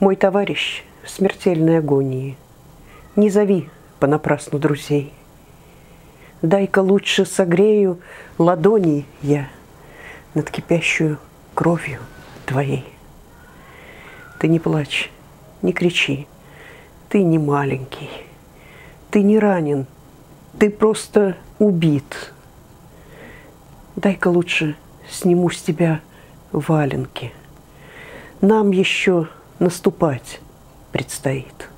Мой товарищ в смертельной агонии, Не зови понапрасну друзей. Дай-ка лучше согрею ладони я Над кипящую кровью твоей. Ты не плачь, не кричи, ты не маленький, ты не ранен, ты просто убит. Дай-ка лучше сниму с тебя валенки. Нам еще наступать предстоит.